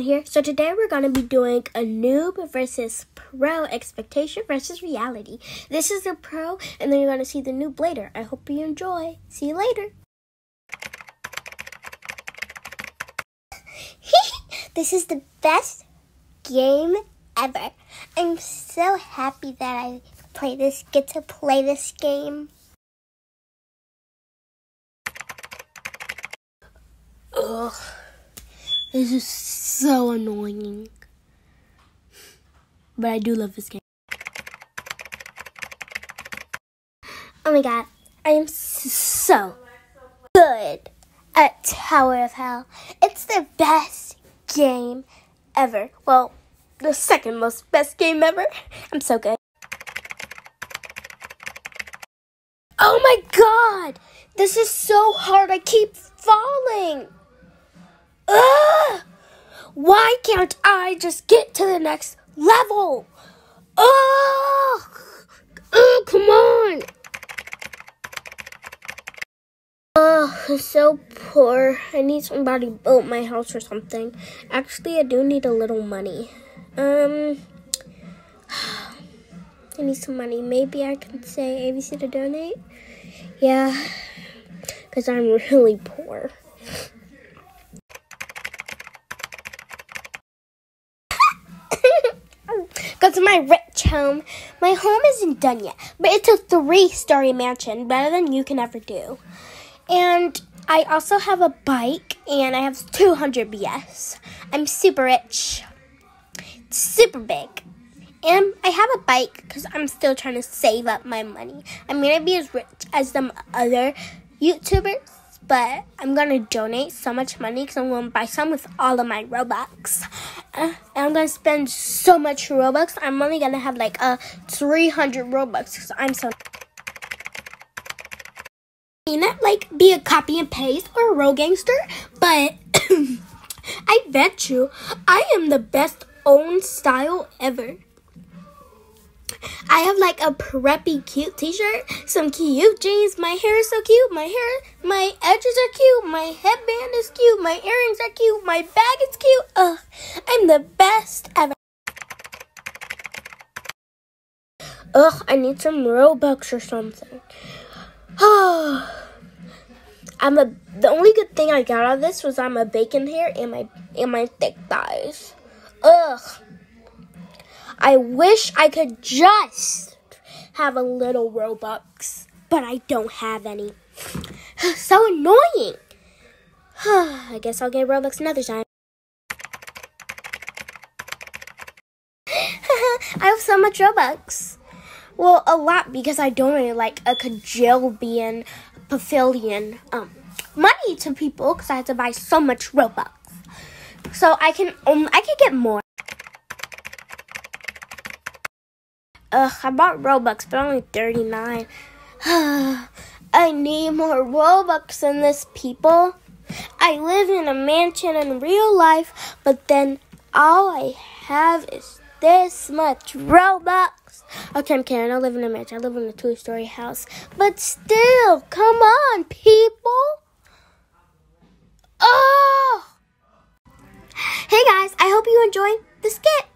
Here. So today we're going to be doing a noob versus pro expectation versus reality. This is the pro, and then you're going to see the noob later. I hope you enjoy. See you later. this is the best game ever. I'm so happy that I play this, get to play this game. Ugh. This is so annoying. But I do love this game. Oh my god. I am so good at Tower of Hell. It's the best game ever. Well, the second most best game ever. I'm so good. Oh my god! This is so hard. I keep falling. Why can't I just get to the next level? Ugh, come on! Ugh, so poor. I need somebody to build my house or something. Actually, I do need a little money. Um, I need some money. Maybe I can say ABC to donate. Yeah, because I'm really poor. To my rich home. My home isn't done yet, but it's a three story mansion, better than you can ever do. And I also have a bike, and I have 200 BS. I'm super rich, super big. And I have a bike because I'm still trying to save up my money. I'm gonna be as rich as some other YouTubers, but I'm gonna donate so much money because I'm gonna buy some with all of my Robux. Uh, and I'm gonna spend so much Robux. I'm only gonna have like a uh, 300 Robux because I'm so. Like be a copy and paste or a rogue gangster, but I bet you I am the best own style ever. I have like a preppy cute t-shirt, some cute jeans, my hair is so cute, my hair, my edges are cute, my headband is cute, my earrings are cute, my bag is cute. Ugh, I'm the best ever. Ugh, I need some Robux or something. I'm a the only good thing I got out of this was I'm a bacon hair and my and my thick thighs. Ugh. I wish I could just have a little Robux, but I don't have any. so annoying. I guess I'll get Robux another time. I have so much Robux. Well, a lot because I donated like a cajillion pavilion um, money to people because I had to buy so much Robux. So I can um, I can get more. Ugh, I bought Robux, but only 39. I need more Robux than this, people. I live in a mansion in real life, but then all I have is this much Robux. Okay, I'm kidding. I live in a mansion. I live in a two story house. But still, come on, people. Oh! Hey guys, I hope you enjoyed the skit.